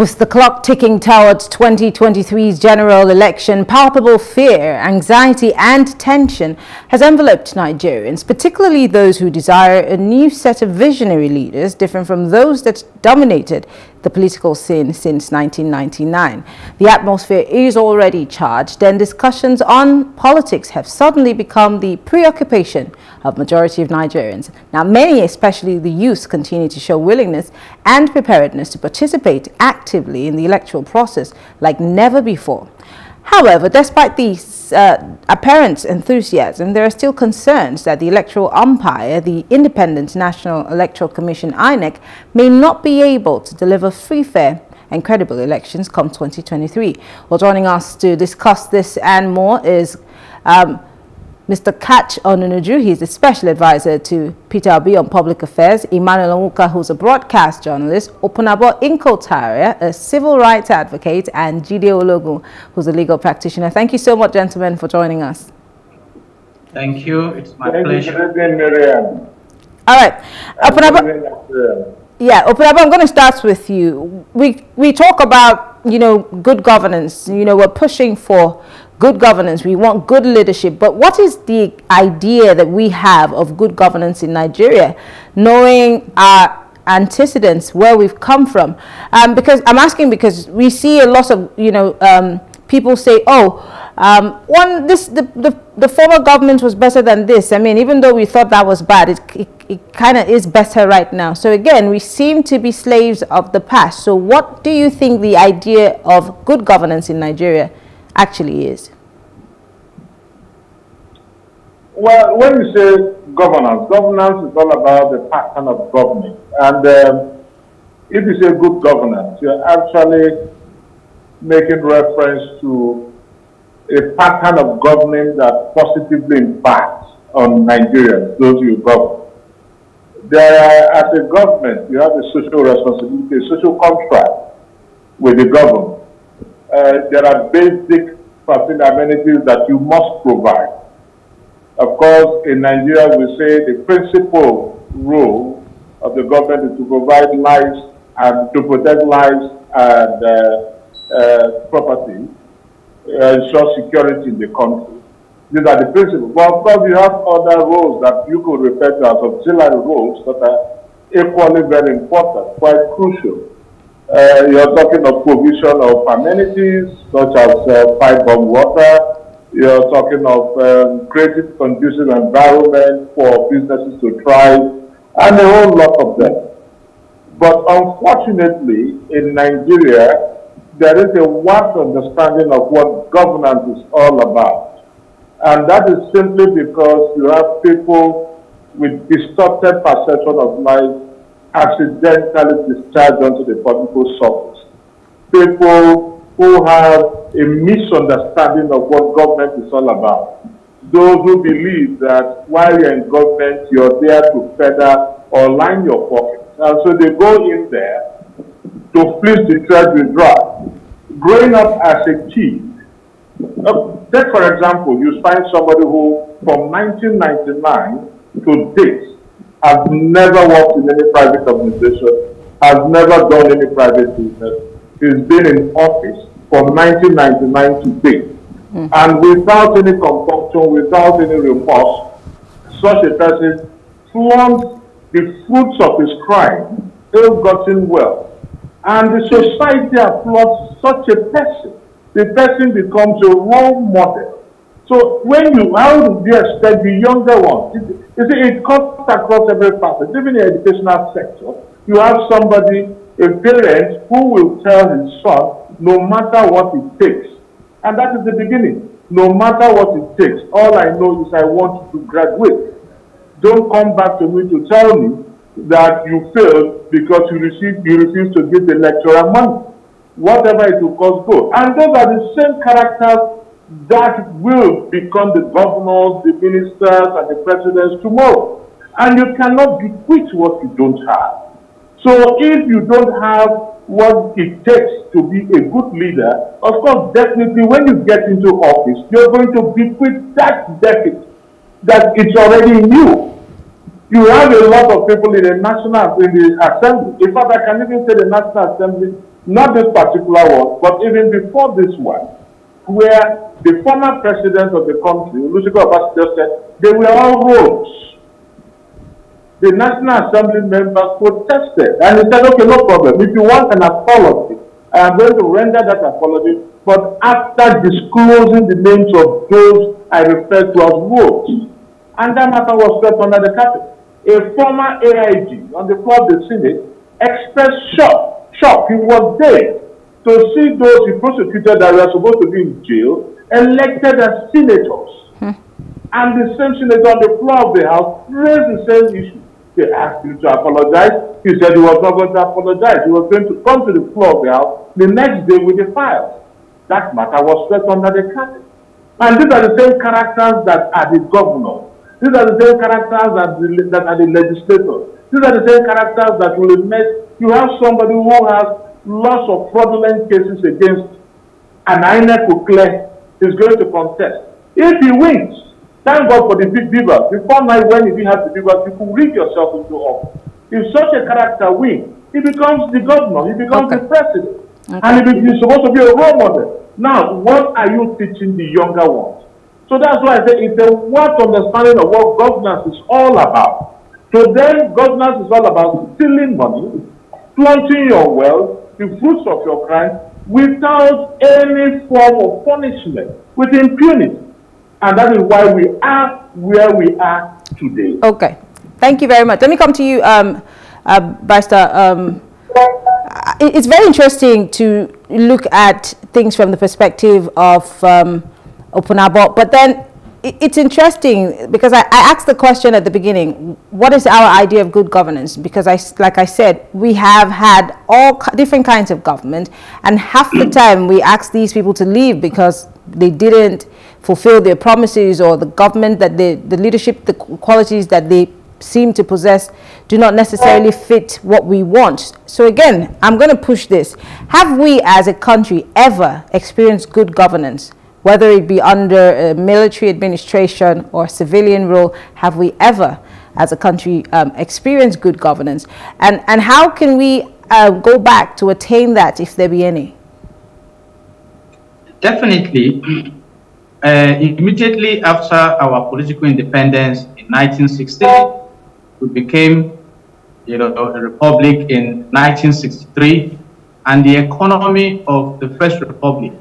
With the clock ticking towards 2023's general election, palpable fear, anxiety and tension has enveloped Nigerians, particularly those who desire a new set of visionary leaders different from those that dominated the political scene since 1999. The atmosphere is already charged and discussions on politics have suddenly become the preoccupation of majority of Nigerians. Now many, especially the youth, continue to show willingness and preparedness to participate actively in the electoral process like never before. However, despite these uh, apparent enthusiasm, there are still concerns that the electoral umpire, the Independent National Electoral Commission, INEC, may not be able to deliver free, fair and credible elections come 2023. Well, joining us to discuss this and more is um, Mr. Katch Onunuju, he's the special advisor to Peter Obi on public affairs, Emmanuel Onwuka, who's a broadcast journalist, Opunabo Inko-Tariah, a civil rights advocate, and Jide Ologun, who's a legal practitioner. Thank you so much, gentlemen, for joining us. Thank you. It's my Thank pleasure. you, Miriam. All right. Opunabo, yeah, Opunabo, I'm going to start with you. We, we talk about, you know, good governance. You know, we're pushing for good governance, we want good leadership. But what is the idea that we have of good governance in Nigeria, knowing our antecedents, where we've come from? Um, because I'm asking because we see a lot of, you know, um, people say, oh, um, one, this, the, the, the, former government was better than this. I mean, even though we thought that was bad, it, it, it kind of is better right now. So again, we seem to be slaves of the past. So what do you think the idea of good governance in Nigeria actually is? Well, when you say governance, governance is all about the pattern of governing. And um, if you say good governance, you're actually making reference to a pattern of governing that positively impacts on Nigerians, those you govern. There, as a government, you have a social responsibility, a social contract with the government. Uh, there are basic amenities that you must provide. Of course, in Nigeria, we say the principal role of the government is to provide lives and to protect lives and uh, uh, property, uh, ensure security in the country. These are the principles. But of course, you have other roles that you could refer to as auxiliary roles that are equally very important, quite crucial. Uh, you're talking of provision of amenities such as uh, pipe-borne water. You're talking of um, creating conducive environment for businesses to thrive, and a whole lot of them. But unfortunately, in Nigeria, there is a vast understanding of what governance is all about. And that is simply because you have people with distorted perception of life accidentally discharged onto the political surface. People who have a misunderstanding of what government is all about. Those who believe that while you're in government, you're there to feather or line your pockets. And so they go in there to please the treasury dry. Growing up as a kid, uh, take for example, you find somebody who from 1999 to date has never worked in any private organization, has never done any private business. He's been in office from 1999 to date. Mm. And without any compunction, without any remorse, such a person flaunts the fruits of his crime, ill-gotten wealth. And the society applauds such a person. The person becomes a role model so when you, how do you expect the younger ones? You see, it cuts across every facet. Even the educational sector, you have somebody, a parent, who will tell his son, no matter what it takes. And that is the beginning. No matter what it takes, all I know is I want you to graduate. Don't come back to me to tell me that you failed because you received you refused to give the lecturer money. Whatever it will cost, go. And those are the same characters that will become the governors, the ministers, and the presidents tomorrow. And you cannot bequeath what you don't have. So if you don't have what it takes to be a good leader, of course, definitely when you get into office, you're going to be with that deficit that it's already in you. You have a lot of people in the national in the assembly. In fact, I can even say the National Assembly not this particular one, but even before this one, where the former president of the country, Olusegun Obasanjo said, they were all rogues. The National Assembly members protested, and he said, okay, no problem. If you want an apology, I am going to render that apology, but after disclosing the names of those I referred to as rogues. And that matter was swept under the carpet. A former AIG on the floor of the Senate expressed shock. Shock. He was there to see those he prosecuted that were supposed to be in jail elected as senators. Hmm. And the same senator on the floor of the House raised the same issue. They asked him to apologize. He said he was not going to apologize. He was going to come to the floor of the House the next day with the files. That matter was swept under the carpet. And these are the same characters that are the governors. These are the same characters that, the, that are the legislators. These are the same characters that will admit you have somebody who has lots of fraudulent cases against an INEC will is going to contest. If he wins, thank God for the big BVAS. Before night, when you didn't have the BVAS, you could rig yourself into office. If such a character wins, he becomes the governor, he becomes okay. the president. Okay. And he's supposed to be a role model. Now, what are you teaching the younger ones? So that's why I say it's a what understanding of what governance is all about. So then governance is all about stealing money, flaunting your wealth, the fruits of your crime without any form of punishment, with impunity. And that is why we are where we are today. Okay. Thank you very much. Let me come to you, um, uh, Barrister. Um, it's very interesting to look at things from the perspective of um, Opunabo, but then it's interesting because I, I, asked the question at the beginning, what is our idea of good governance? Because I, like I said, we have had all different kinds of government and half the time we ask these people to leave because they didn't fulfill their promises or the government that they, the leadership, the qualities that they seem to possess do not necessarily fit what we want. So again, I'm going to push this. Have we as a country ever experienced good governance? whether it be under a military administration or civilian rule, have we ever, as a country, um, experienced good governance? And, and how can we uh, go back to attain that, if there be any? Definitely. Uh, immediately after our political independence in 1960, we became you know, a republic in 1963, and the economy of the First Republic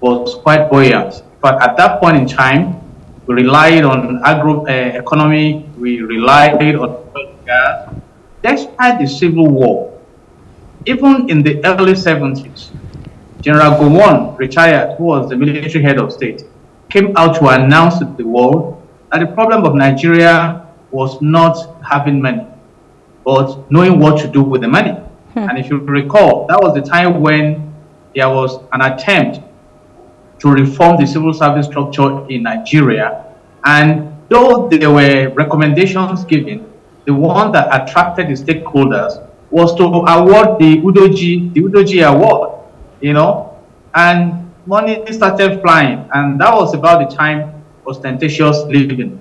was quite buoyant. But at that point in time, we relied on agro uh, economy, we relied on gas. Despite the civil war, even in the early 70s, General Gowon, retired, who was the military head of state, came out to announce to the world that the problem of Nigeria was not having money, but knowing what to do with the money. Hmm. And if you recall, that was the time when there was an attempt to reform the civil service structure in Nigeria. And though there were recommendations given, the one that attracted the stakeholders was to award the Udoji, the Udoji Award, you know, and money started flying. And that was about the time ostentatious living,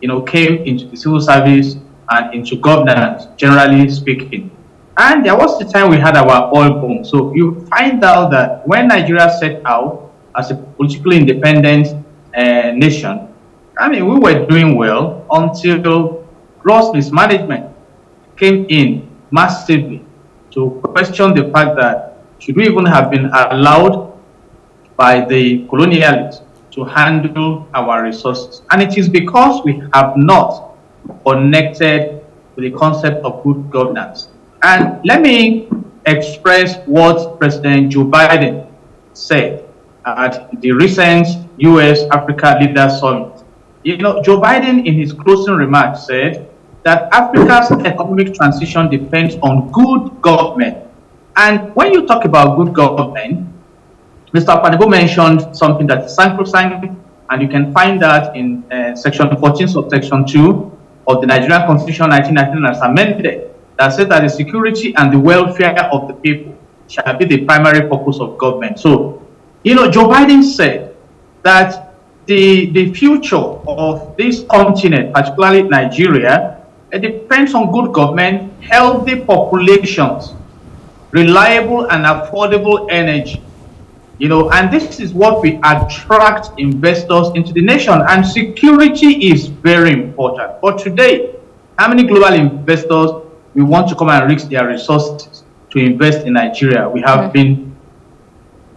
you know, came into the civil service and into governance, generally speaking. And there was the time we had our oil boom. So you find out that when Nigeria set out, as a politically independent uh, nation, I mean, we were doing well until gross mismanagement came in massively to question the fact that should we even have been allowed by the colonialists to handle our resources. And it is because we have not connected with the concept of good governance. And let me express what President Joe Biden said at the recent US Africa Leaders Summit. You know, Joe Biden in his closing remarks said that Africa's economic transition depends on good government. And when you talk about good government, Mr. Panibo mentioned something that is sacrosanct, and you can find that in uh, section 14 subsection 2 of the Nigerian Constitution 1999 as amended, that says that the security and the welfare of the people shall be the primary focus of government. So you know, Joe Biden said that the, the future of this continent, particularly Nigeria, it depends on good government, healthy populations, reliable and affordable energy. You know, and this is what we attract investors into the nation. And security is very important. But today, how many global investors we want to come and risk their resources to invest in Nigeria? We have mm -hmm. been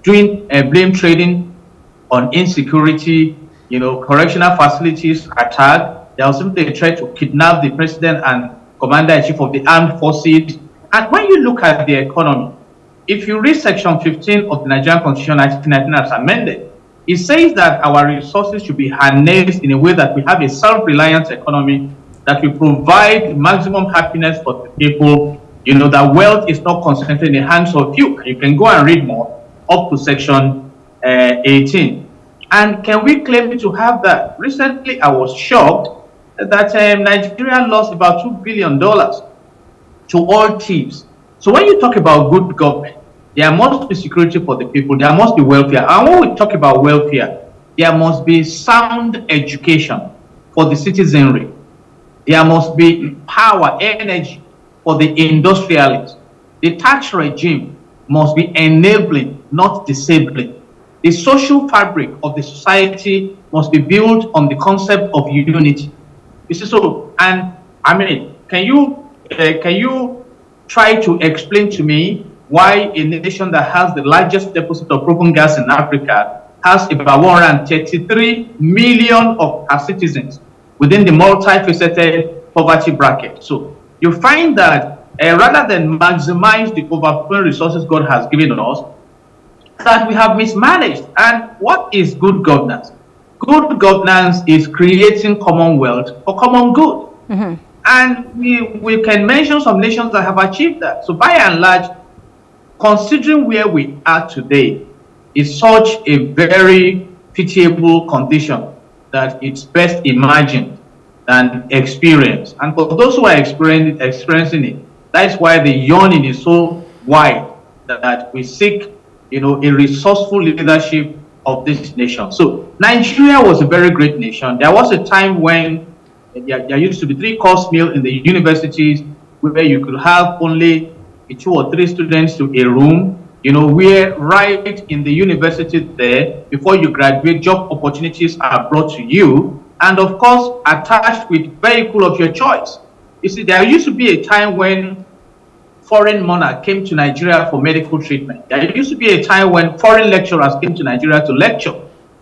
doing uh, blame trading on insecurity, you know, correctional facilities attacked. There was simply a threat to kidnap the president and commander-in-chief of the armed forces. And when you look at the economy, if you read section 15 of the Nigerian Constitution 1999 as amended, it says that our resources should be harnessed in a way that we have a self-reliant economy that will provide maximum happiness for the people. You know, that wealth is not concentrated in the hands of few. You can go and read more up to section uh, 18. And can we claim to have that? Recently, I was shocked that um, Nigeria lost about $2 billion to all thieves. So when you talk about good government, there must be security for the people, there must be welfare. And when we talk about welfare, there must be sound education for the citizenry. There must be power, energy for the industrialists. The tax regime must be enabling, not disabling. The social fabric of the society must be built on the concept of unity. You see, so, and I mean, can you, uh, can you try to explain to me why a nation that has the largest deposit of proven gas in Africa has about 133 million of our citizens within the multifaceted poverty bracket. So you find that uh, rather than maximize the overflowing resources God has given us, that we have mismanaged. And what is good governance? Good governance is creating commonwealth for common good. Mm -hmm. And we, we can mention some nations that have achieved that. So by and large, considering where we are today, is such a very pitiable condition that it's best imagined than experienced. And for those who are experiencing, experiencing it, that's why the yawning is so wide that, that we seek you know, a resourceful leadership of this nation. So Nigeria was a very great nation. There was a time when there, there used to be three course meal in the universities where you could have only two or three students to a room. You know, where right in the university there, before you graduate, job opportunities are brought to you. And of course, attached with vehicle of your choice. You see, there used to be a time when foreign monarch came to Nigeria for medical treatment. There used to be a time when foreign lecturers came to Nigeria to lecture.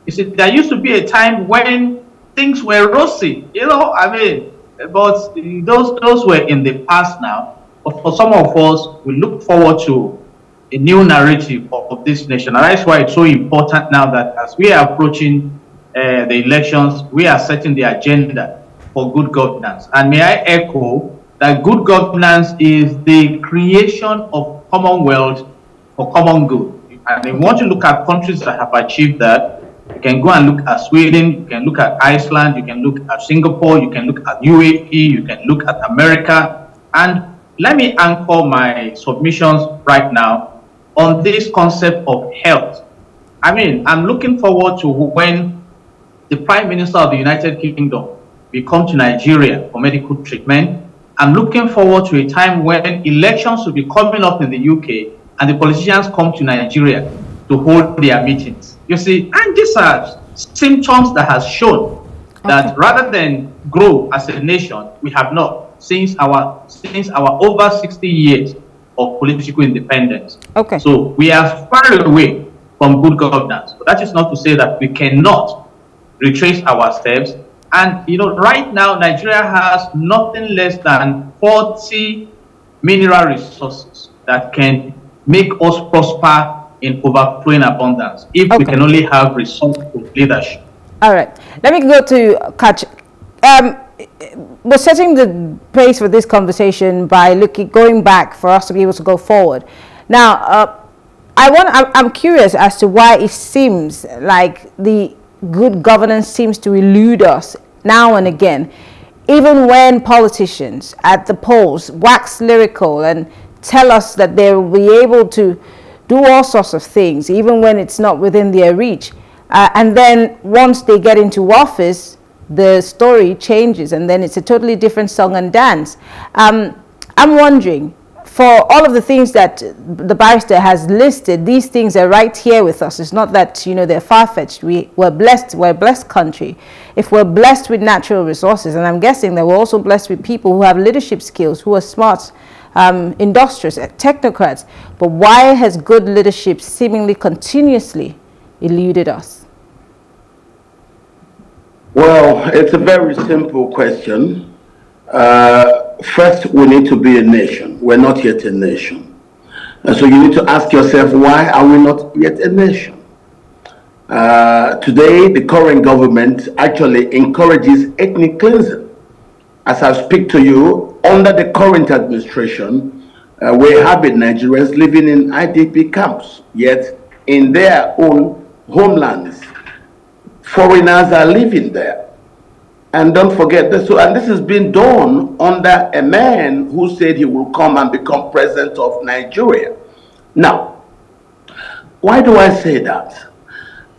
You see, there used to be a time when things were rosy. You know, I mean, but those those were in the past now. But for some of us, we look forward to a new narrative of, of this nation. And that's why it's so important now that as we are approaching uh, the elections, we are setting the agenda for good governance. And may I echo that good governance is the creation of commonwealth for common good. And if you want to look at countries that have achieved that, you can go and look at Sweden, you can look at Iceland, you can look at Singapore, you can look at UAE, you can look at America. And let me anchor my submissions right now on this concept of health. I mean, I'm looking forward to when the Prime Minister of the United Kingdom will come to Nigeria for medical treatment I'm looking forward to a time when elections will be coming up in the UK and the politicians come to Nigeria to hold their meetings. You see, and these are symptoms that has shown that okay. rather than grow as a nation, we have not since our since our over 60 years of political independence. Okay. So we are far away from good governance. But that is not to say that we cannot retrace our steps and you know, right now Nigeria has nothing less than 40 mineral resources that can make us prosper in overflowing abundance if okay. we can only have resourceful leadership. All right, let me go to Katch. Um, we're setting the pace for this conversation by looking going back for us to be able to go forward. Now, uh, I want. I'm, I'm curious as to why it seems like the good governance seems to elude us now and again, even when politicians at the polls wax lyrical and tell us that they will be able to do all sorts of things, even when it's not within their reach. Uh, and then once they get into office, the story changes and then it's a totally different song and dance. Um, I'm wondering, for all of the things that the barrister has listed, these things are right here with us. It's not that, you know, they're far-fetched. We, we're blessed, we're a blessed country. If we're blessed with natural resources, and I'm guessing that we're also blessed with people who have leadership skills, who are smart, um, industrious, technocrats. But why has good leadership seemingly continuously eluded us? Well, it's a very simple question. Uh, first, we need to be a nation. We're not yet a nation. And so you need to ask yourself, why are we not yet a nation? Uh, today, the current government actually encourages ethnic cleansing. As I speak to you, under the current administration, uh, we have Nigerians living in IDP camps, yet in their own homelands, foreigners are living there. And don't forget this. So, and this is being done under a man who said he will come and become president of Nigeria. Now, why do I say that?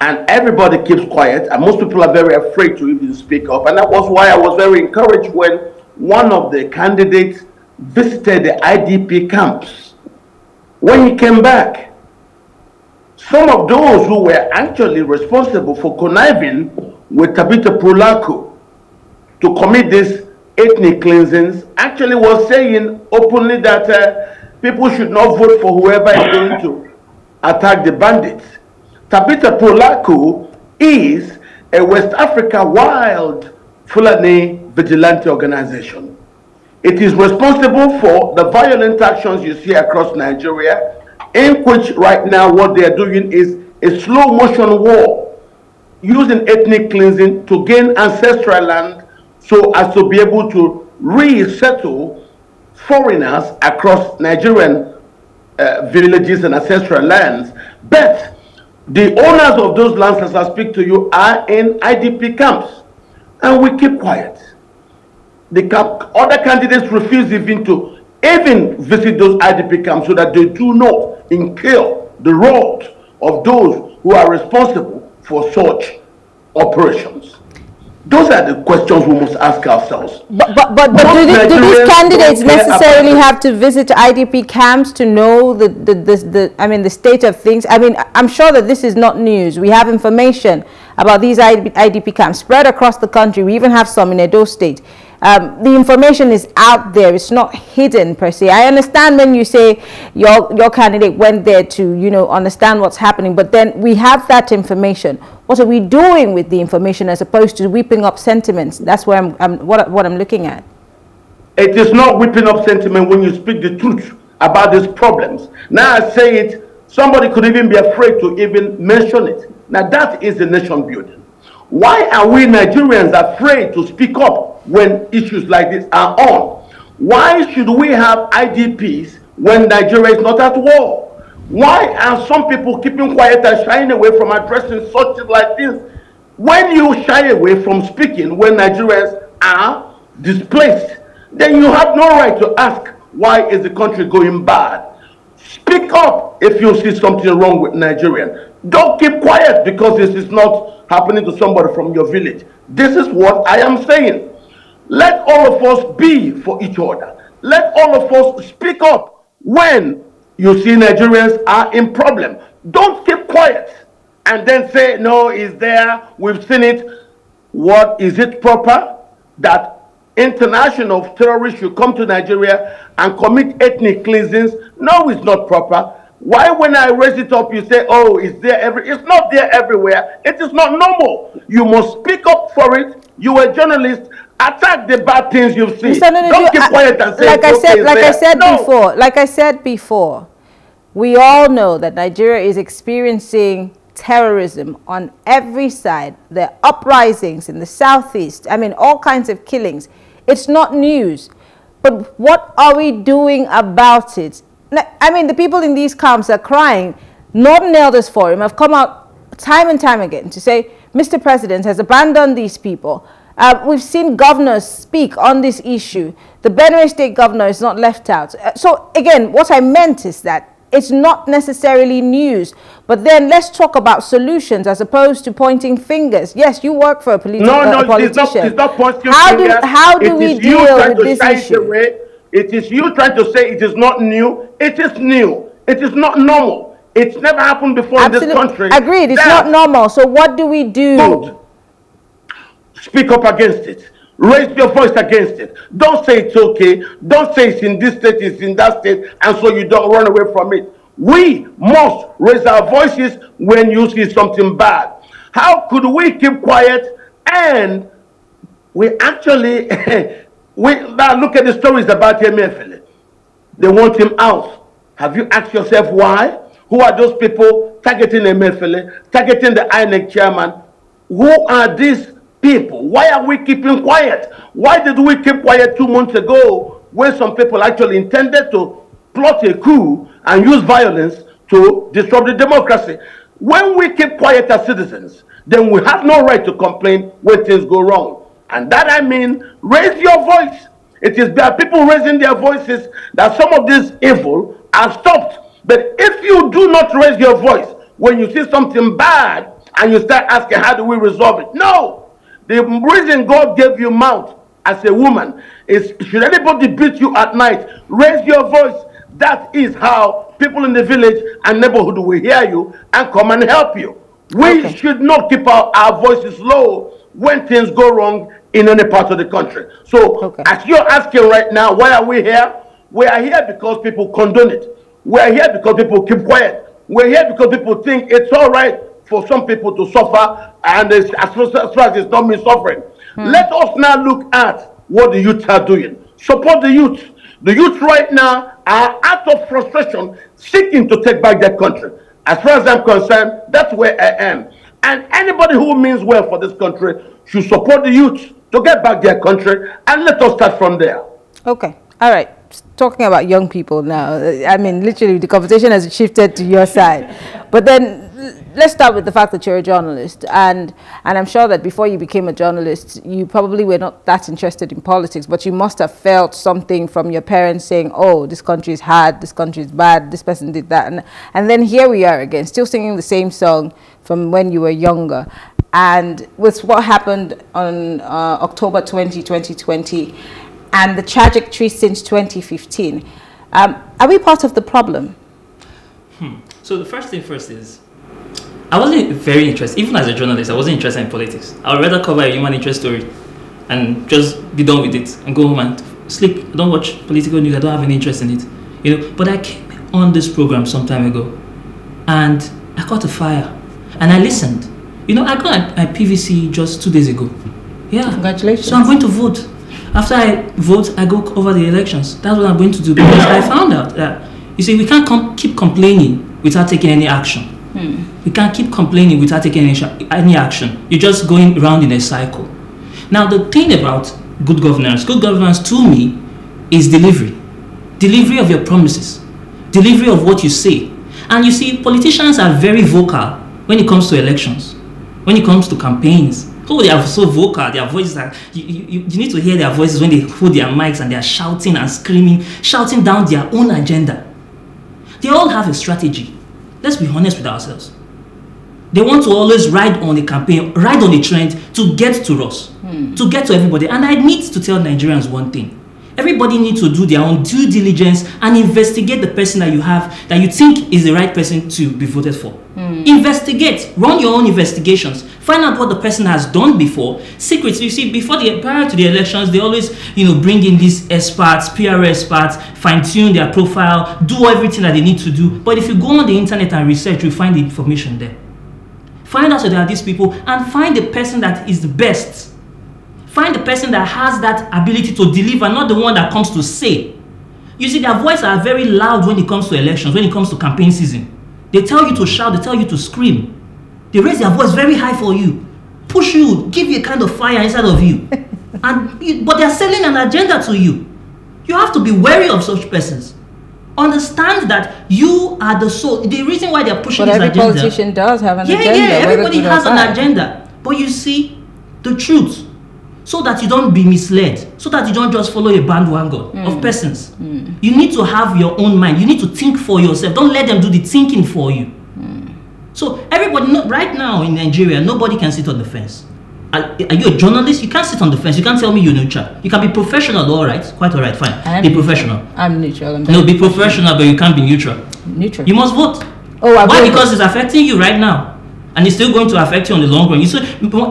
And everybody keeps quiet, and most people are very afraid to even speak up. And that was why I was very encouraged when one of the candidates visited the IDP camps. When he came back, some of those who were actually responsible for conniving with Tabital Pulaaku to commit these ethnic cleansings actually was saying openly that uh, people should not vote for whoever is going to attack the bandits. Tabital Pulaaku is a West Africa wild Fulani vigilante organization. It is responsible for the violent actions you see across Nigeria, in which right now what they are doing is a slow motion war using ethnic cleansing to gain ancestral land so as to be able to resettle foreigners across Nigerian uh, villages and ancestral lands. But the owners of those lands, as I speak to you, are in IDP camps. And we keep quiet. The other candidates refuse even to even visit those IDP camps so that they do not incur the wrath of those who are responsible for such operations. Those are the questions we must ask ourselves. But, but, but, but do, the, do, these candidates necessarily have to visit IDP camps to know the, the, the, the, I mean, the state of things? I mean, I'm sure that this is not news. We have information about these IDP camps spread across the country. We even have some in Edo State um, the information is out there. It's not hidden per se. I understand when you say your your candidate went there to you know understand what's happening, but then we have that information. What are we doing with the information as opposed to whipping up sentiments? That's where I'm, I'm what what I'm looking at. It is not whipping up sentiment when you speak the truth about these problems. Now I say it. Somebody could even be afraid to even mention it. Now that is the nation building. Why are we Nigerians afraid to speak up when issues like this are on? Why should we have IDPs when Nigeria is not at war? Why are some people keeping quiet and shying away from addressing such things like this? When you shy away from speaking when Nigerians are displaced, then you have no right to ask why is the country going bad. Speak up if you see something wrong with Nigerian. Don't keep quiet because this is not happening to somebody from your village. This is what I am saying. Let all of us be for each other. Let all of us speak up when you see Nigerians are in problem. Don't keep quiet and then say, no, it's there, we've seen it. What is it proper that international terrorists should come to Nigeria and commit ethnic cleansings? No, it's not proper. Why, when I raise it up, you say, oh, it's there every, it's not there everywhere. It is not normal. You must speak up for it. You are a journalist. Attack the bad things you've seen. Mr. Don't keep quiet and say, like I said, like there. I said no. before, like I said before, we all know that Nigeria is experiencing terrorism on every side. There are uprisings in the southeast. I mean, all kinds of killings. It's not news. But what are we doing about it? I mean, the people in these camps are crying. Northern Elders Forum have come out time and time again to say, Mr. President has abandoned these people. Uh, we've seen governors speak on this issue. The Benue State governor is not left out. Uh, so again, what I meant is that it's not necessarily news. But then let's talk about solutions as opposed to pointing fingers. Yes, you work for a, politi no, no, a politician. It's not, it's not pointing how fingers. Do, how do it we deal with this issue? It is you trying to say it is not new. It is new. It is not normal. It's never happened before Absolutely. in this country. Agreed. It's not normal. So what do we do? Good. Speak up against it. Raise your voice against it. Don't say it's okay. Don't say it's in this state, it's in that state, and so you don't run away from it. We must raise our voices when you see something bad. How could we keep quiet and we actually we now look at the stories about Emefiele. They want him out. Have you asked yourself why? Who are those people targeting Emefiele, targeting the INEC chairman? Who are these people? Why are we keeping quiet? Why did we keep quiet two months ago when some people actually intended to plot a coup and use violence to disrupt the democracy? When we keep quiet as citizens, then we have no right to complain when things go wrong. And that I mean, raise your voice. It is there are people raising their voices that some of this evil are stopped. But if you do not raise your voice when you see something bad and you start asking, how do we resolve it? No. The reason God gave you mouth as a woman is should anybody beat you at night, raise your voice. That is how people in the village and neighborhood will hear you and come and help you. We okay. should not keep our, our voices low when things go wrong in any part of the country. So, okay. as you're asking right now, why are we here? We are here because people condone it. We are here because people keep quiet. We're here because people think it's all right for some people to suffer, and as, far as it's not me suffering. Hmm. Let us now look at what the youth are doing. Support the youth. The youth right now are out of frustration, seeking to take back their country. As far as I'm concerned, that's where I am. And anybody who means well for this country should support the youth to get back their country and let us start from there. Okay. All right. Talking about young people now, I mean, literally the conversation has shifted to your side. But then let's start with the fact that you're a journalist and and I'm sure that before you became a journalist you probably were not that interested in politics but you must have felt something from your parents saying oh this country is hard this country is bad this person did that and and then here we are again still singing the same song from when you were younger and with what happened on uh, October 20, 2020 and the trajectory since 2015 um, are we part of the problem hmm. so the first thing first is I wasn't very interested, even as a journalist, I wasn't interested in politics. I would rather cover a human interest story and just be done with it and go home and sleep. I don't watch political news, I don't have any interest in it. You know, but I came on this program some time ago and I caught a fire and I listened. You know, I got a, a PVC just two days ago. Yeah. Congratulations. So I'm going to vote. After I vote, I go over the elections. That's what I'm going to do because I found out that, you see, we can't com keep complaining without taking any action. Hmm. We can't keep complaining without taking any action. You're just going around in a cycle. Now, the thing about good governance, good governance to me is delivery. Delivery of your promises, delivery of what you say. And you see, politicians are very vocal when it comes to elections, when it comes to campaigns. Oh, they are so vocal, their voices are, you, you, you need to hear their voices when they hold their mics and they are shouting and screaming, shouting down their own agenda. They all have a strategy let's be honest with ourselves. They want to always ride on the campaign, ride on the trend to get to us, hmm. to get to everybody. And I need to tell Nigerians one thing. Everybody needs to do their own due diligence and investigate the person that you have that you think is the right person to be voted for. Mm. Investigate, run your own investigations, find out what the person has done before. Secrets, you see, before the prior to the elections, they always, you know, bring in these experts, PR experts, fine tune their profile, do everything that they need to do. But if you go on the internet and research, you find the information there. Find out so there are these people and find the person that is the best Find the person that has that ability to deliver, not the one that comes to say. You see, their voices are very loud when it comes to elections, when it comes to campaign season. They tell you to shout, they tell you to scream. They raise their voice very high for you, push you, give you a kind of fire inside of you. and you, But they're selling an agenda to you. You have to be wary of such persons. Understand that you are the soul. The reason why they're pushing but this agenda. every politician does have an yeah, agenda. Yeah, everybody has an agenda. But you see, the truth so that you don't be misled, so that you don't just follow a bandwagon mm. of persons. Mm. You need to have your own mind. You need to think for yourself. Don't let them do the thinking for you. Mm. So everybody, right now in Nigeria, nobody can sit on the fence. Are, are you a journalist? You can't sit on the fence. You can't tell me you're neutral. You can be professional, all right, quite all right, fine. I'm be professional. I'm neutral. I'm No, be professional, but you can't be neutral. neutral. You must vote. Oh, I Why? Because it's affecting you right now, and it's still going to affect you on the long run. You see,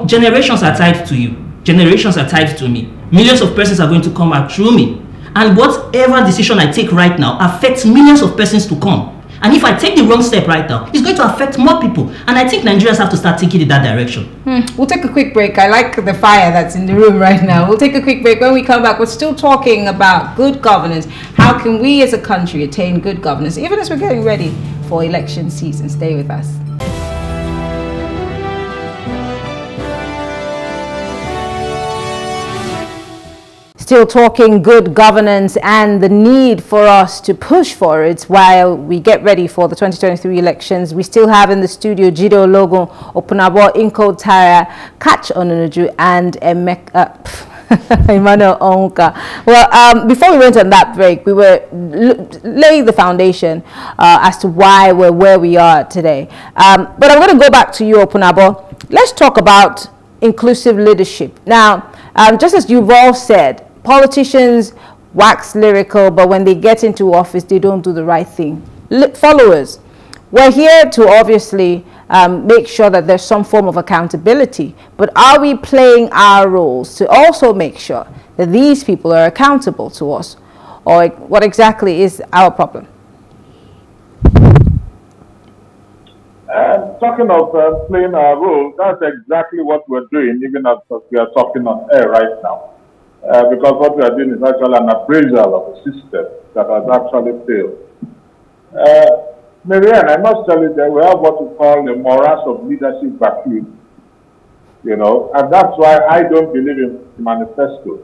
generations are tied to you. Generations are tied to me. Millions of persons are going to come out through me, and whatever decision I take right now affects millions of persons to come. And if I take the wrong step right now, it's going to affect more people. And I think Nigerians have to start thinking in that direction. Hmm. We'll take a quick break. I like the fire that's in the room right now. We'll take a quick break. When we come back, we're still talking about good governance. How can we as a country attain good governance, even as we're getting ready for election season? Stay with us. Still talking good governance and the need for us to push for it while we get ready for the 2023 elections. We still have in the studio Jide Ologun, Opunabo, Inko Tara, Katch Onunuju, and Emeka. Uh, Emmanuel Onwuka. Well, um, before we went on that break, we were laying the foundation uh, as to why we're where we are today. Um, but I'm going to go back to you, Opunabo. Let's talk about inclusive leadership. Now, um, just as you've all said, politicians wax lyrical, but when they get into office, they don't do the right thing. L followers, we're here to obviously um, make sure that there's some form of accountability, but are we playing our roles to also make sure that these people are accountable to us? Or what exactly is our problem? Uh, talking of uh, playing our role, that's exactly what we're doing, even as we are talking on air right now. Uh, because what we are doing is actually an appraisal of a system that has actually failed. Uh, Marianne, I must tell you that we have what we call the morass of leadership vacuum. You know, and that's why I don't believe in manifestos.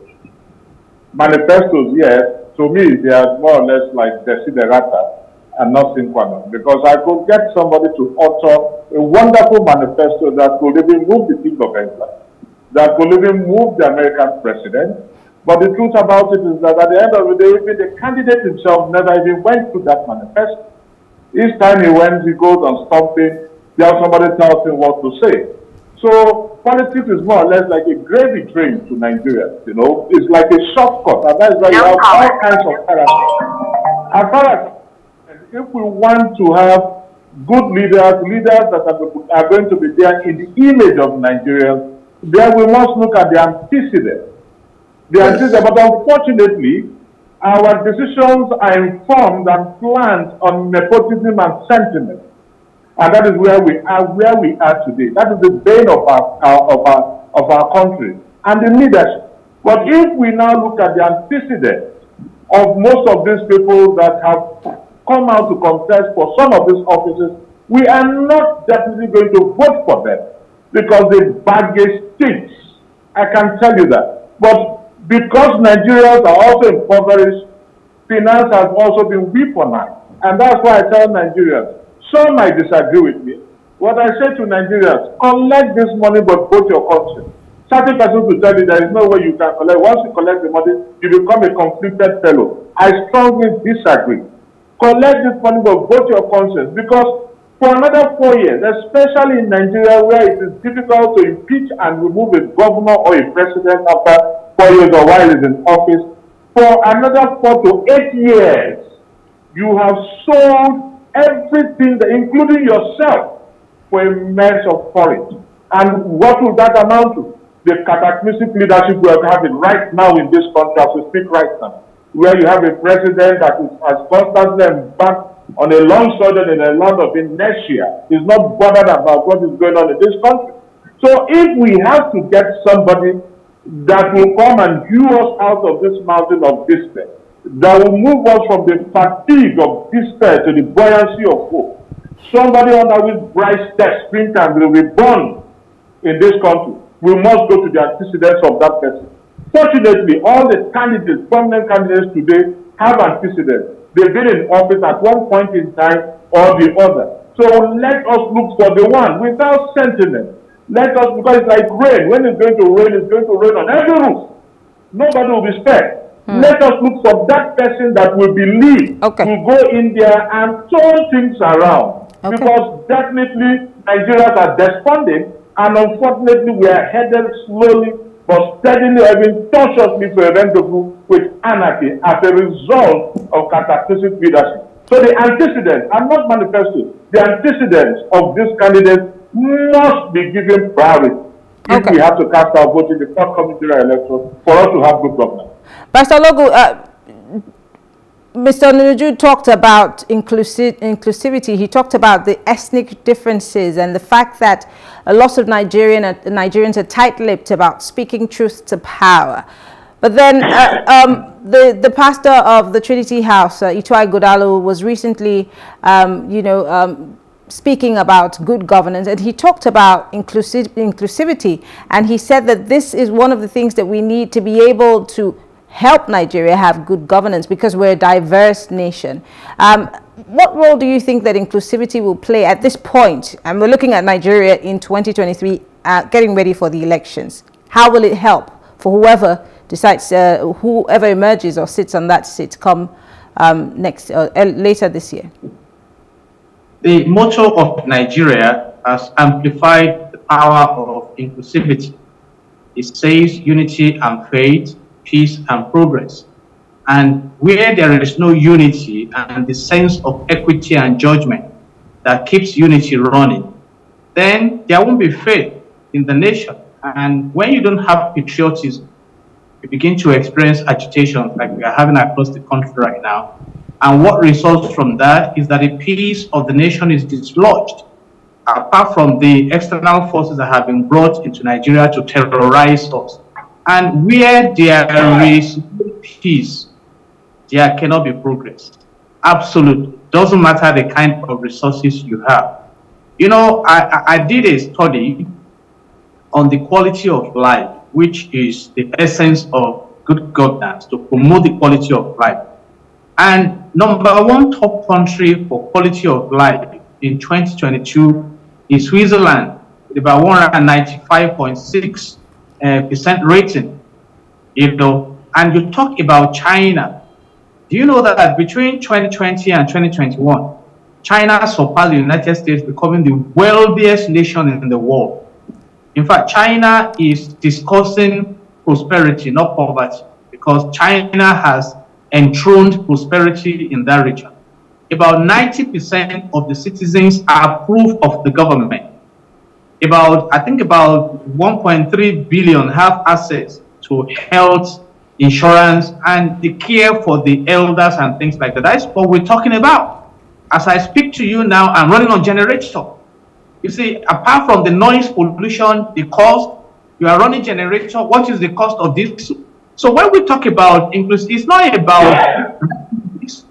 Manifestos, yes, to me, they are more or less like desiderata and not sine Because I could get somebody to utter a wonderful manifesto that could even move the people of England that could moved the American president. But the truth about it is that at the end of the day, even the candidate himself never even went through that manifesto. Each time he went, he goes on something, then somebody tells him what to say. So politics is more or less like a gravy train to Nigeria. You know, it's like a shortcut, and that's why you have all kinds of characters. Far as if we want to have good leaders, leaders that are, are going to be there in the image of Nigerians, then we must look at the antecedent. The yes. but unfortunately, our decisions are informed and planned on nepotism and sentiment. And that is where we are, where we are today. That is the bane of our, our, of our, of our country and the leadership. But if we now look at the antecedent of most of these people that have come out to contest for some of these offices, we are not definitely going to vote for them because the baggage stinks. I can tell you that. But because Nigerians are also impoverished, finance has also been weaponized. And that's why I tell Nigerians, some might disagree with me. What I say to Nigerians, collect this money but vote your conscience. Certain persons will tell you there is no way you can collect. Once you collect the money, you become a conflicted fellow. I strongly disagree. Collect this money but vote your conscience because for another four years, especially in Nigeria where it is difficult to impeach and remove a governor or a president after four years or while he's in office. For another four to eight years, you have sold everything, including yourself, for a mess of porridge. And what will that amount to? The cataclysmic leadership we are having right now in this country as we speak right now, where you have a president that is as constantly embarked on a long sojourn in a land of inertia is not bothered about what is going on in this country. So if we have to get somebody that will come and hew us out of this mountain of despair, that will move us from the fatigue of despair to the buoyancy of hope, somebody under which bright steps springtime will be born in this country, we must go to the antecedents of that person. Fortunately, all the candidates, prominent candidates today, have antecedents. They've been in office at one point in time or the other. So let us look for the one without sentiment. Let us, because it's like rain. When it's going to rain, it's going to rain on every roof. Nobody will be spared. Hmm. Let us look for that person that will believe okay. will go in there and turn things around. Okay. Because definitely Nigerians are desponding And unfortunately, we are headed slowly but steadily, even cautiously to rendezvous with anarchy as a result of cataclysmic leadership. So the antecedents are not manifested. The antecedents of this candidate must be given priority if Okay. we have to cast our vote in the forthcoming general election for us to have good governance. Pastor Logo, uh, Mr. Nuju talked about inclusi- inclusivity. He talked about the ethnic differences and the fact that a lot of Nigerian, uh, Nigerians are tight-lipped about speaking truth to power. But then uh, um, the, the pastor of the Trinity House, uh, Ituah Ighodalo, was recently, um, you know, um, speaking about good governance and he talked about inclusive, inclusivity and he said that this is one of the things that we need to be able to help Nigeria have good governance because we're a diverse nation. Um, what role do you think that inclusivity will play at this point? And we're looking at Nigeria in 2023, uh, getting ready for the elections. How will it help for whoever decides, uh, whoever emerges or sits on that seat come um, next, uh, later this year? The motto of Nigeria has amplified the power of inclusivity. It says unity and faith, peace and progress. And where there is no unity and the sense of equity and judgment that keeps unity running, then there won't be faith in the nation. And when you don't have patriotism, you begin to experience agitation like we are having across the country right now. And what results from that is that a piece of the nation is dislodged, apart from the external forces that have been brought into Nigeria to terrorize us. And where there is peace, there cannot be progress. Absolutely. Doesn't matter the kind of resources you have. You know, I, I- did a study on the quality of life, which is the essence of good governance to promote the quality of life. And number one top country for quality of life in 2022 is Switzerland, about 195.6 uh, Uh, percent rating. You know, and you talk about China. Do you know that between 2020 and 2021, China surpassed the United States, becoming the wealthiest nation in the world? In fact, China is discussing prosperity, not poverty, because China has enthroned prosperity in that region. About 90% of the citizens are approve of the government. About, I think about 1.3 billion have access to health, insurance, and the care for the elders and things like that. That's what we're talking about. As I speak to you now, I'm running on generator. You see, apart from the noise pollution, the cost, you are running generator. What is the cost of this? So when we talk about inclusive, it's not about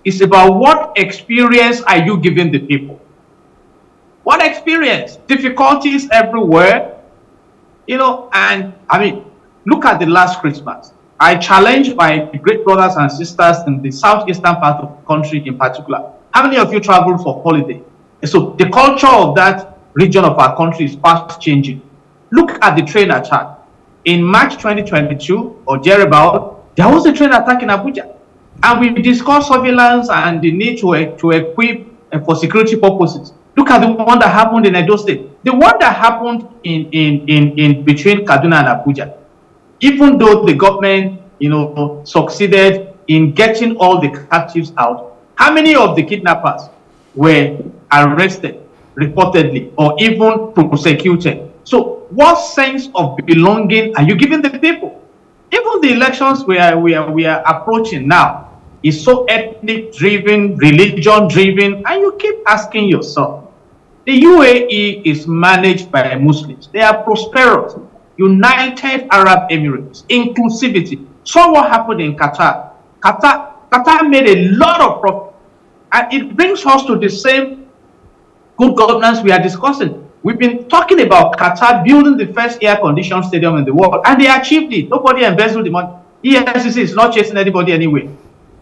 it's about what experience are you giving the people? What experience? Difficulties everywhere, you know. And I mean, look at the last Christmas. I challenge my great brothers and sisters in the southeastern part of the country, in particular. How many of you traveled for holiday? So the culture of that region of our country is fast changing. Look at the train attack. In March 2022 or thereabout, there was a train attack in Abuja. And we discussed surveillance and the need to, to equip uh, for security purposes. Look at the one that happened in Edo State. The one that happened in, in, in, in between Kaduna and Abuja. Even though the government, you know, succeeded in getting all the captives out, how many of the kidnappers were arrested reportedly or even prosecuted? So what sense of belonging are you giving the people? Even the elections we are, we are, we are approaching now is so ethnic driven, religion driven, and you keep asking yourself, the UAE is managed by Muslims. They are prosperous. United Arab Emirates, inclusivity. So what happened in Qatar? Qatar, Qatar made a lot of profit. And it brings us to the same good governance we are discussing. We've been talking about Qatar building the first air-conditioned stadium in the world, and they achieved it. Nobody embezzled the money. EFCC is not chasing anybody anyway.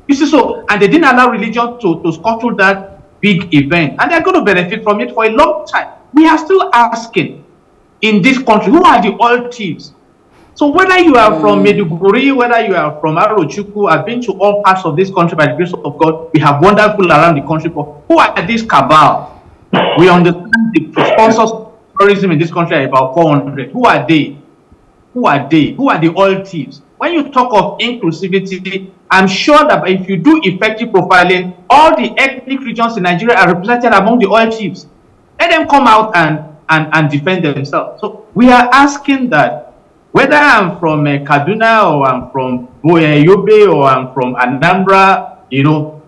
You see, so, and they didn't allow religion to, to scuttle that big event, and they're going to benefit from it for a long time. We are still asking in this country, who are the oil thieves? So whether you are from Meduguri, whether you are from Arochukwu, I've been to all parts of this country by the grace of God. We have wonderful around the country, but who are these cabal? We understand the sponsors of tourism in this country are about 400. Who are they? Who are they? Who are the oil thieves? When you talk of inclusivity, I'm sure that if you do effective profiling, all the ethnic regions in Nigeria are represented among the oil chiefs. Let them come out and, and, and defend themselves. So we are asking that whether I'm from uh, Kaduna or I'm from Yobe or I'm from Anambra, you know,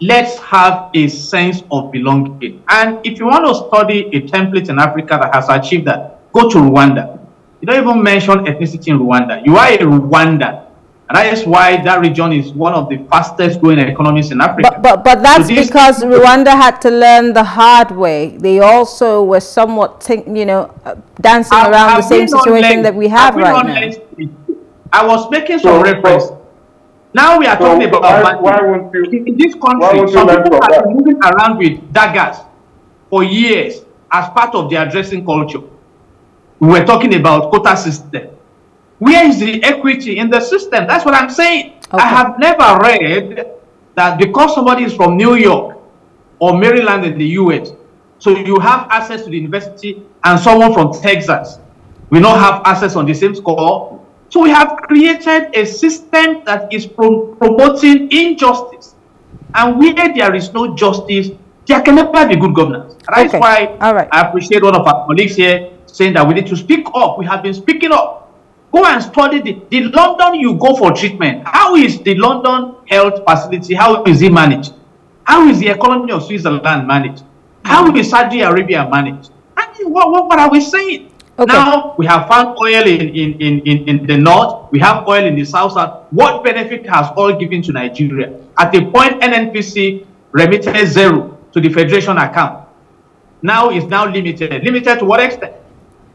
let's have a sense of belonging. And if you want to study a template in Africa that has achieved that, go to Rwanda. You don't even mention ethnicity in Rwanda. You are a Rwandan. And that is why that region is one of the fastest growing economies in Africa. But, but, but that's so because Rwanda had to learn the hard way. They also were somewhat, you know, uh, dancing have, around have the same situation that we have, have right now. I was making some so, reference. now we are so talking about why, why won't you, in this country. Some people have been moving around with daggers for years as part of their dressing culture. We were talking about quota system. Where is the equity in the system? That's what I'm saying. Okay. I have never read that because somebody is from New York or Maryland in the US, so you have access to the university and someone from Texas will not have access on the same score. So we have created a system that is pro promoting injustice. And where there is no justice, there can never be good governance. That's okay. why All right. I appreciate one of our colleagues here saying that we need to speak up. We have been speaking up. Go and study the, the London you go for treatment. How is the London health facility? How is it managed? How is the economy of Switzerland managed? How is Saudi Arabia managed? I mean, what, what, what are we saying? Okay. Now we have found oil in, in, in, in, in the north, we have oil in the south, south. What benefit has oil given to Nigeria? At the point NNPC remitted zero to the federation account. Now it's now limited. Limited to what extent?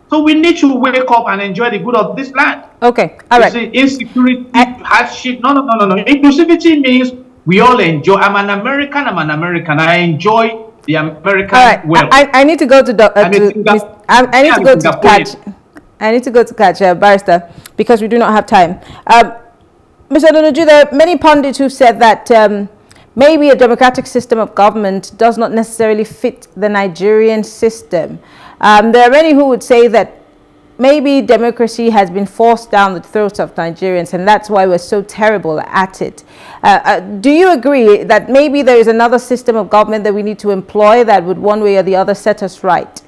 So we need to wake up and enjoy the good of this land. Okay, all right. See, insecurity, I, hardship. No, no, no, no, no. Inclusivity means we all enjoy. I'm an American. I'm an American. I enjoy the American all right. wealth. I, I need to go to, the, uh, to I, I, need to go to Katch. I need to go to Katch uh, barrister because we do not have time. Um, Mr. Onunuju, there are many pundits who said that um, maybe a democratic system of government does not necessarily fit the Nigerian system. Um, there are many who would say that maybe democracy has been forced down the throats of Nigerians and that's why we're so terrible at it. Uh, uh, do you agree that maybe there is another system of government that we need to employ that would one way or the other set us right?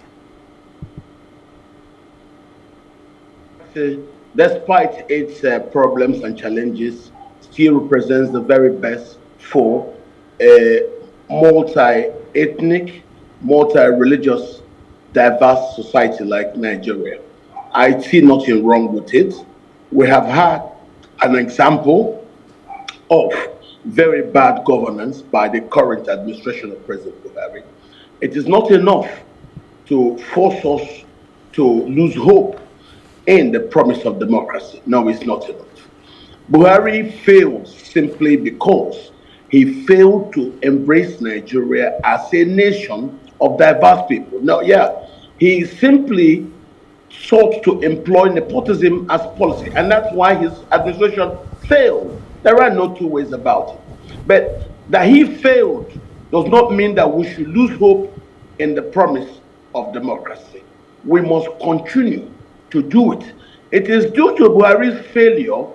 Despite its uh, problems and challenges, still represents the very best for a multi-ethnic, multi-religious diverse society like Nigeria. I see nothing wrong with it. We have had an example of very bad governance by the current administration of President Buhari. It is not enough to force us to lose hope in the promise of democracy. No, it's not enough. Buhari failed simply because he failed to embrace Nigeria as a nation of diverse people. Now, yeah, he simply sought to employ nepotism as policy, and that's why his administration failed. There are no two ways about it. But that he failed does not mean that we should lose hope in the promise of democracy. We must continue to do it. It is due to Buhari's failure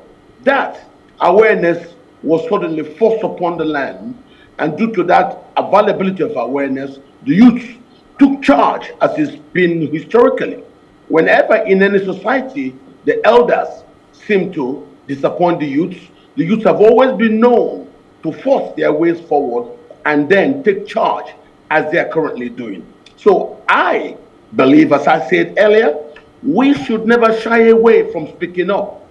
that awareness was suddenly forced upon the land, and due to that availability of awareness, the youth took charge as it's been historically. Whenever in any society the elders seem to disappoint the youths, the youths have always been known to force their ways forward and then take charge as they are currently doing. So I believe, as I said earlier, we should never shy away from speaking up.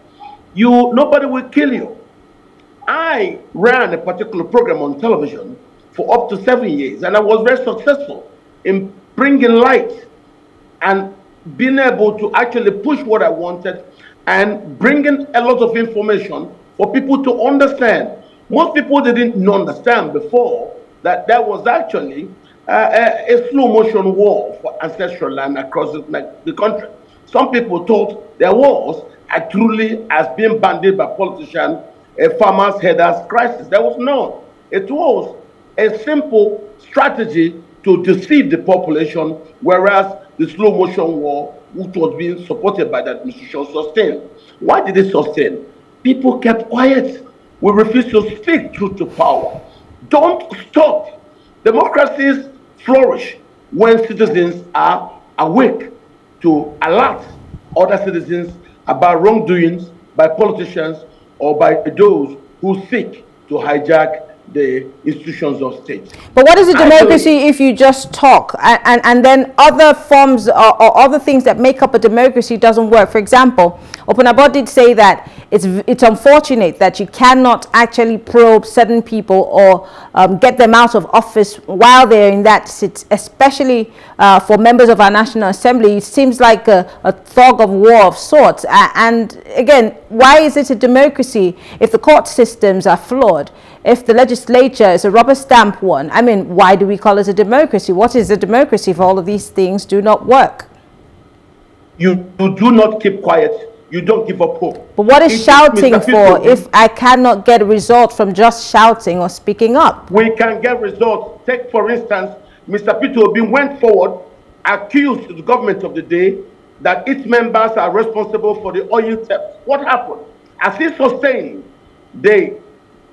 You, nobody will kill you. I ran a particular program on television for up to seven years, and I was very successful in bringing light and being able to actually push what I wanted and bringing a lot of information for people to understand. Most people didn't understand before that there was actually uh, a, a, slow motion war for ancestral land across the, the country. Some people thought there was a truly, as being banded by politicians, a farmers' herders crisis. There was none. It was a simple strategy to deceive the population, whereas the slow motion war, which was being supported by the administration, sustained. Why did it sustain? People kept quiet. We refused to speak truth to power. Don't stop. Democracies flourish when citizens are awake to alert other citizens about wrongdoings by politicians or by those who seek to hijack the institutions of state. But what is a democracy if you just talk and, and, and then other forms or, or, other things that make up a democracy doesn't work? For example, Open Opunabo did say that it's, it's unfortunate that you cannot actually probe certain people or um, get them out of office while they're in that seat, especially uh, for members of our National Assembly. It seems like a, a thug of war of sorts. Uh, and again, why is it a democracy if the court systems are flawed? if the legislature is a rubber stamp one, I mean, why do we call it a democracy? What is a democracy if all of these things do not work? You, you do not keep quiet. You don't give up hope. But what is it shouting for if I cannot get a result from just shouting or speaking up? We can get results. Take, for instance, Mr. Peter Obi went forward, accused the government of the day that its members are responsible for the oil theft. What happened? As he sustained, they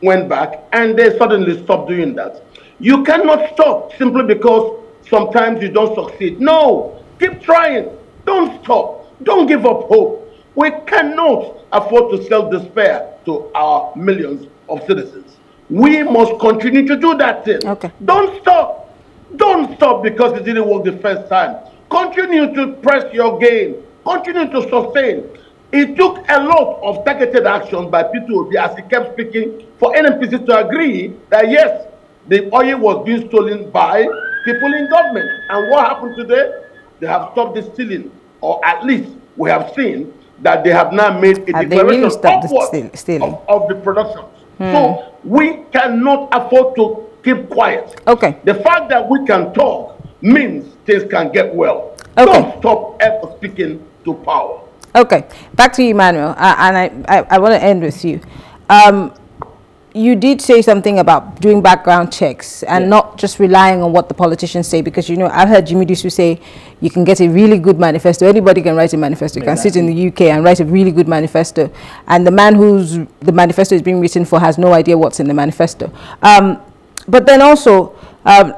went back and they suddenly stopped doing that. You cannot stop simply because sometimes you don't succeed. No, keep trying. Don't stop. Don't give up hope. We cannot afford to sell despair to our millions of citizens. We must continue to do that thing. Okay. Don't stop. Don't stop because it didn't work the first time. Continue to press your game. Continue to sustain. It took a lot of targeted action by Peter Obi as he kept speaking for NNPC to agree that yes, the oil was being stolen by people in government. And what happened today? They have stopped the stealing, or at least we have seen that they have now made a declaration really the? Of, of, the production. Hmm. So we cannot afford to keep quiet. Okay. The fact that we can talk means things can get well. Okay. Don't stop ever speaking to power. Okay, back to you, Manuel, uh, and I, I, I want to end with you. Um, you did say something about doing background checks and yeah. not just relying on what the politicians say because you know I've heard Jimmy Dusu say you can get a really good manifesto anybody can write a manifesto you can sit in the UK and write a really good manifesto and the man whose the manifesto is being written for has no idea what's in the manifesto um, but then also um,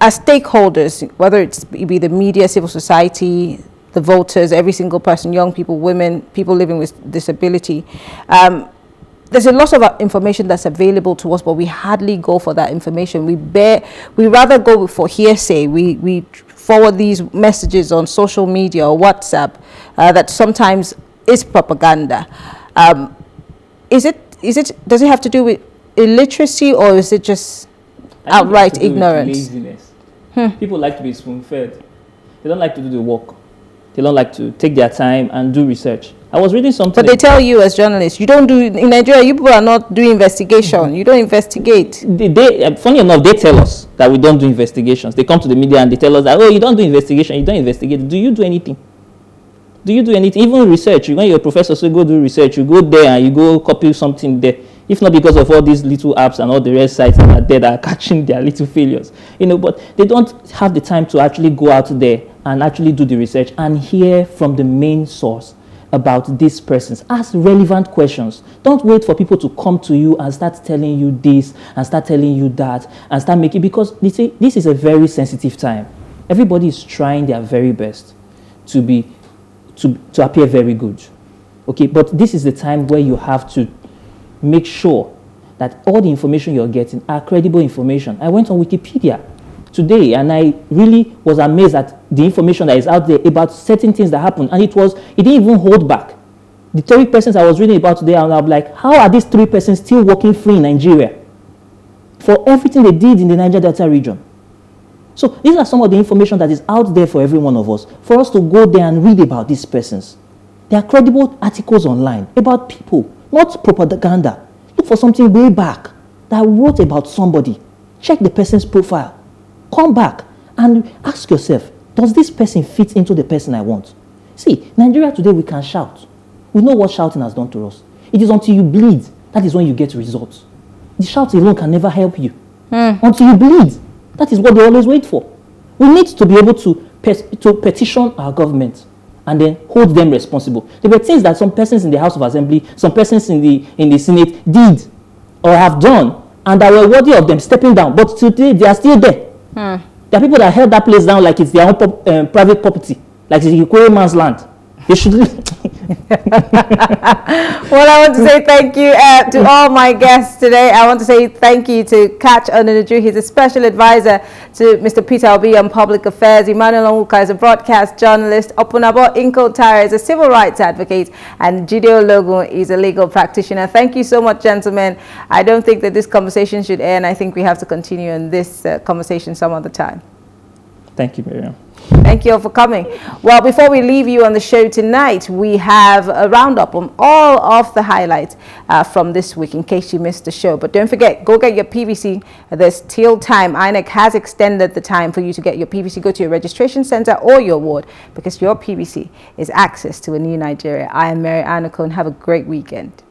as stakeholders whether it's be the media civil society the voters, every single person, young people, women, people living with disability. Um, there's a lot of uh, information that's available to us, but we hardly go for that information. We bear, we rather go for hearsay. We, we forward these messages on social media or WhatsApp uh, that sometimes is propaganda. Um, is it, is it, does it have to do with illiteracy or is it just outright ignorance? Laziness. Hmm. People like to be spoon-fed. They don't like to do the work. They don't like to take their time and do research. I was reading something. But they tell you as journalists, you don't do in Nigeria. You people are not doing investigation. Mm -hmm. You don't investigate. They, they, uh, funny enough, they tell us that we don't do investigations. They come to the media and they tell us that oh, you don't do investigation. You don't investigate. Do you do anything? Do you do anything? Even research. You when your professor say go do research, you go there and you go copy something there. If not because of all these little apps and all the rest sites that are there that are catching their little failures, you know. But they don't have the time to actually go out there and actually do the research and hear from the main source about these persons. Ask relevant questions. Don't wait for people to come to you and start telling you this and start telling you that and start making because this is a very sensitive time. Everybody is trying their very best to be to, to appear very good. Okay, but this is the time where you have to make sure that all the information you're getting are credible information. I went on Wikipedia today and I really was amazed at the information that is out there about certain things that happened and it was it didn't even hold back. The three persons I was reading about today and I'm like, how are these three persons still working free in Nigeria for everything they did in the Niger Delta region? So these are some of the information that is out there for every one of us for us to go there and read about these persons. There are credible articles online about people, not propaganda. Look for something way back that wrote about somebody. Check the person's profile Come back and ask yourself, does this person fit into the person I want? See, Nigeria today, we can shout. We know what shouting has done to us. It is until you bleed, that is when you get results. The shout alone can never help you. Mm. Until you bleed, that is what they always wait for. We need to be able to to petition our government and then hold them responsible. There were things that some persons in the House of Assembly, some persons in the in the Senate did or have done, and that were worthy of them stepping down. But today they are still there. There are people that held that place down like it's their own um, private property, like it's Ikwe man's land. They should. well, I want to say thank you uh, to all my guests today. I want to say thank you to Katch Onunuju. He's a special advisor to Mr. Peter Obi on public affairs. Emmanuel Onwuka is a broadcast journalist. Opunabo Inko-Tariah is a civil rights advocate. And Jide Ologun is a legal practitioner. Thank you so much, gentlemen. I don't think that this conversation should end. I think we have to continue in this uh, conversation some other time. Thank you, Miriam. Thank you all for coming. Well, before we leave you on the show tonight, we have a roundup on all of the highlights uh, from this week in case you missed the show. But don't forget, go get your PVC. There's still time. INEC has extended the time for you to get your PVC. Go to your registration center or your ward because your PVC is access to a new Nigeria. I am Mary Anacone. Have a great weekend.